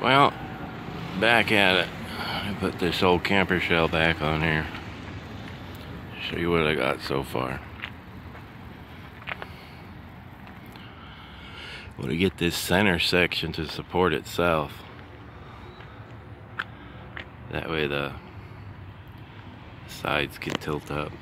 Well, back at it. I put this old camper shell back on here. Show you what I got so far. Well, to get this center section to support itself. That way the sides can tilt up.